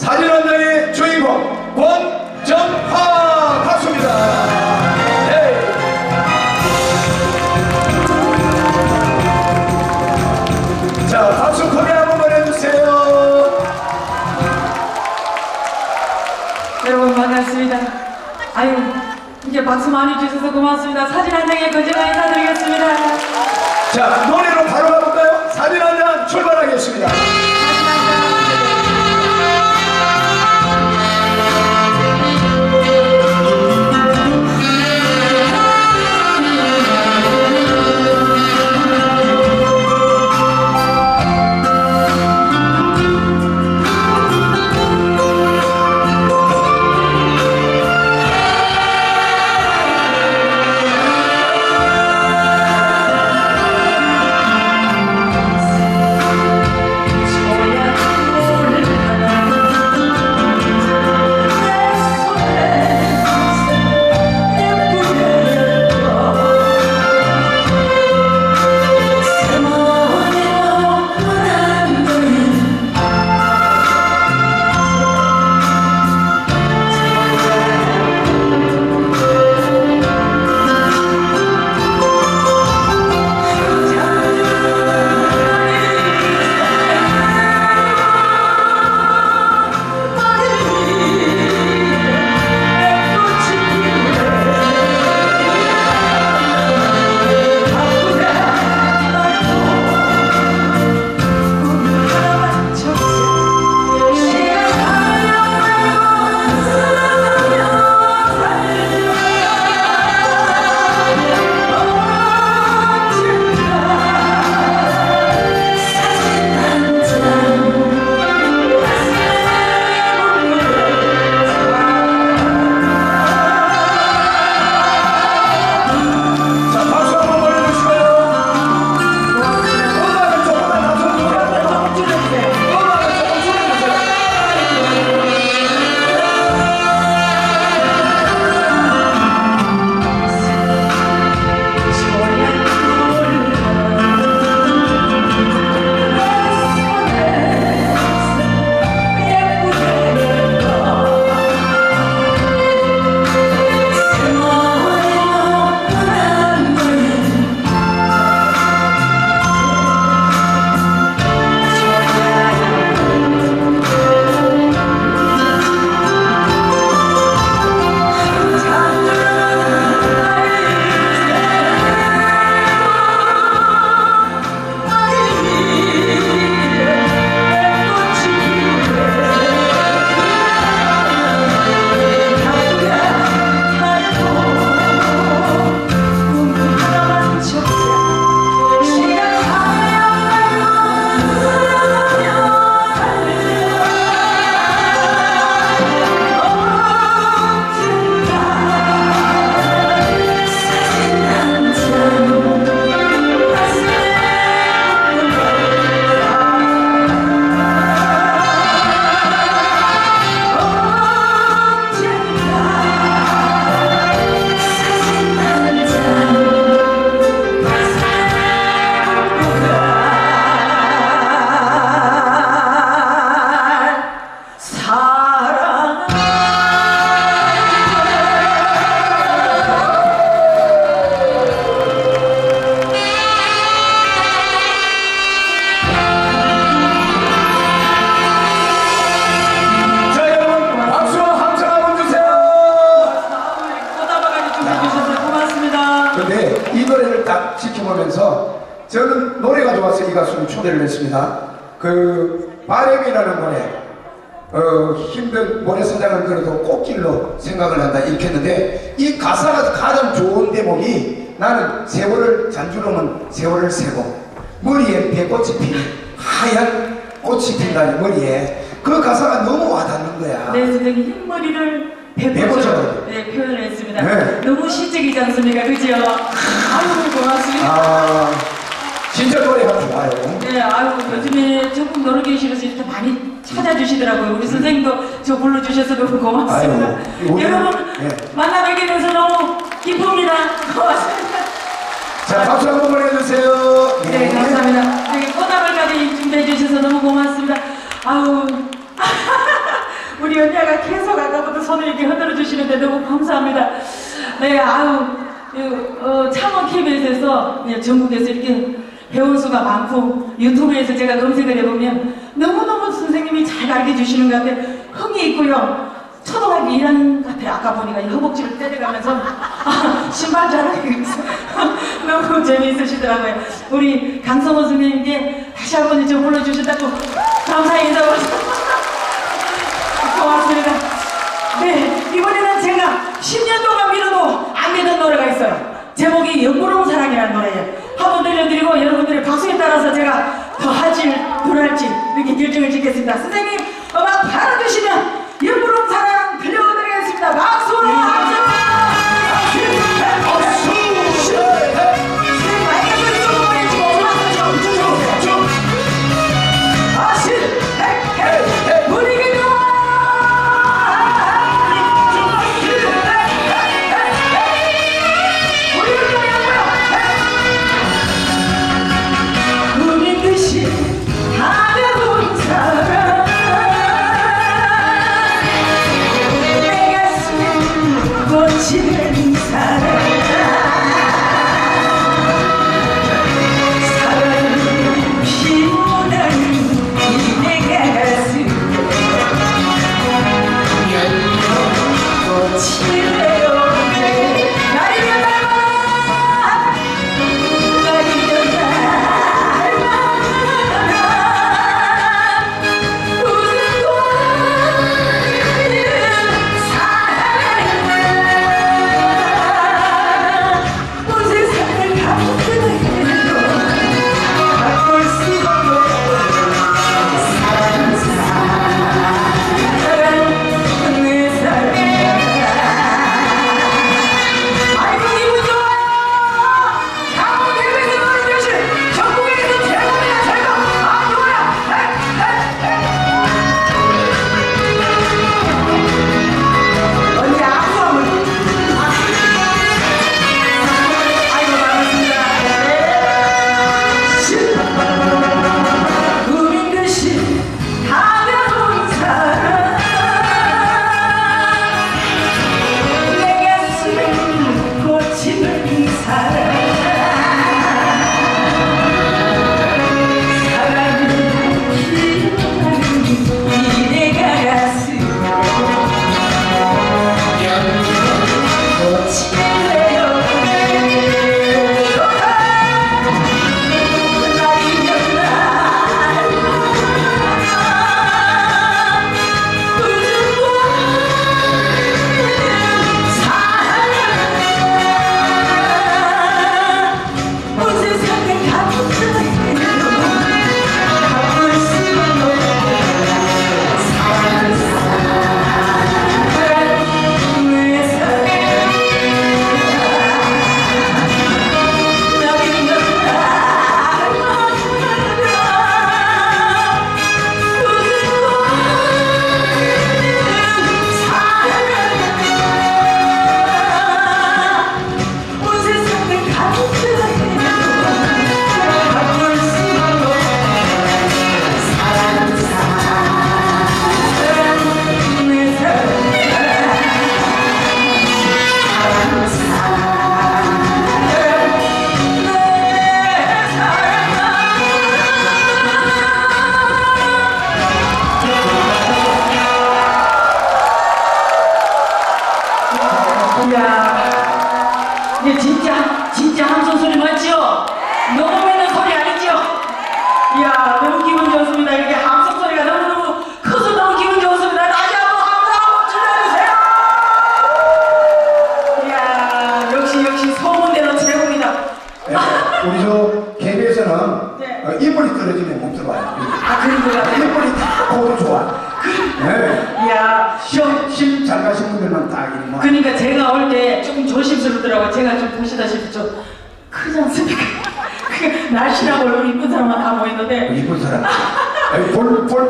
사진 한 장의 주인공 권정화 가수입니다. 네. 자, 박수 크게 한번 해주세요. 여러분 반갑습니다. 아유 이제 박수 많이 주셔서 고맙습니다. 사진 한 장에 거짓말 인사드리겠습니다. 자, 노래로 바로 가볼까요? 사진 한 장 출발하겠습니다. 저는 노래가 좋아서 이 가수를 초대를 했습니다. 그 바램이라는 노래, 어, 힘든 모래사장을 걸어도 꽃길로 생각을 한다 이렇게 했는데 이 가사가 가장 좋은 대목이 나는 세월을 잔주름은 세월을 세고 머리에 배꽃이 피는 하얀 꽃이 핀다 머리에 그 가사가 너무 와닿는 거야. 네, 선생님 흰머리를. 배보처럼 네, 표현을 했습니다. 네. 너무 시적이지 않습니까? 그죠? 아유, 고맙습니다. 아, 진짜 노래 가 좋아요. 네, 아유, 요즘에 조금 노르계시면서 이렇게 많이 찾아주시더라고요. 우리 선생님도 저 불러주셔서 너무 고맙습니다. 아유, 오늘- 여러분, 네. 만나 뵙게 돼서 너무 기쁩니다. 고맙습니다. 자, 박수 한번 보내주세요. 네, 감사합니다. 여기 꽃다발까지 준비해 주셔서 너무 고맙습니다. 아우, 우리 언니가 계속 아까부터 손을 이렇게 흔들어 주시는데 너무 감사합니다. 네, 그, 어, 창원 KBS에서 네, 전국에서 이렇게 배운 수가 많고 유튜브에서 제가 검색을 해보면 너무너무 선생님이 잘 가르쳐 주시는 것 같아요. 흥이 있고요. 초등학교 1학년 같아요. 아까 보니까 이 허벅지를 때려가면서 아, 신발 자랑이 있어요. 너무 재미있으시더라고요. 우리 강성호 선생님께 다시 한번좀 불러주셨다고 감사히 인사. 고맙습니다. 네, 이번에는 제가 10년 동안 미뤄도 안 되던 노래가 있어요. 제목이 영구로운 사랑이라는 노래예요. 한번 들려드리고 여러분들의 박수에 따라서 제가 더 할지 덜 할지 이렇게 결정을 짓겠습니다. 선생님 음악 바라주시면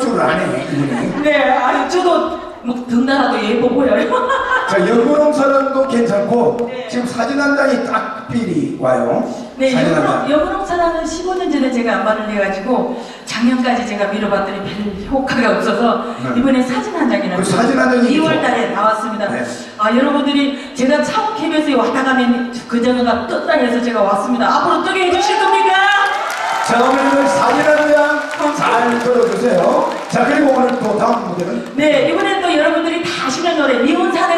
노출을 안 해, 이분이. 네, 아니 저도 뭐 등나라도 예뻐 보여요. 자, 연분홍사람도 괜찮고, 네. 지금 사진 한 장이 딱 필이 와요. 네, 사진 한 사랑은 15년 전에 제가 안반을 해가지고, 작년까지 제가 밀어봤더니 별 효과가 없어서, 네. 이번에 사진 한 장이나. 그 사진 한 장이. 2월 달에 나왔습니다. 네. 아, 여러분들이 제가 차옥 KBS에 왔다 가면 그 장면과 떴다 해서 제가 왔습니다. 앞으로 뜨게 해주실 겁니까? 자, 오늘 사진 한 장. 잘 들어주세요. 자, 그리고 오늘 또 다음 무대는? 네, 이번엔 또 여러분들이 다 아시는 노래, 미운 사랑.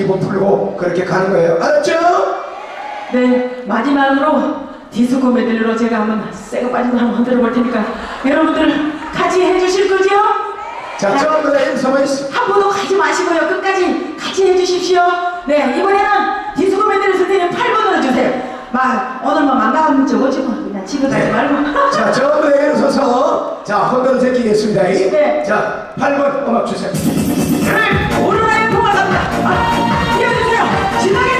기분 풀고 그렇게 가는 거예요. 알았죠? 네, 마지막으로 디스코 메들리로 제가 한번 세고 빠지고 한번 흔들어 볼 테니까 여러분들 같이 해주실 거지요? 자, 저 노래 서머한 번도 가지 마시고요. 끝까지 같이 해주십시오. 네, 이번에는 디스코 메들리 선생님 8번으로 주세요. 막 오늘만 뭐 망가하면 저거지만 뭐. 그냥 지긋하지 네. 말고 자, 저 노래에 서서 자, 혼돈을 새끼겠습니다. 네. 자, 8번 음악 주세요. 네. 아, 뛰어주세요. 신나게.